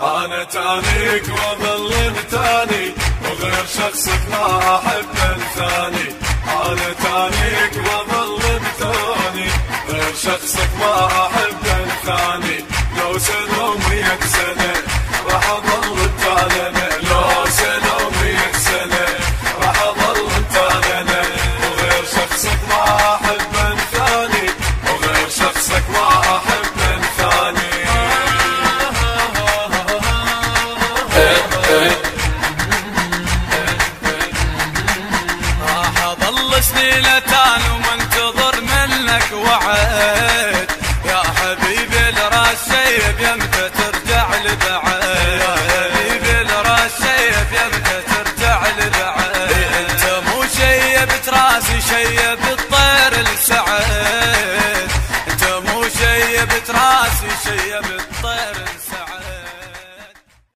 أنا تانيك واظل متاني وغير شخصك ما أحب الثاني. أنا تانيك واظل متاني غير شخصك ما أحب ليلتان ومنتظر منك وعد. يا حبيبي الراس شيب يمتى ترجع لبعد؟ يا حبيبي الراس شيب يمتى ترجع لبعد؟ أنت مو شيبت راسي شيب الطير السعد. أنت مو شيبت راسي شيب الطير السعد.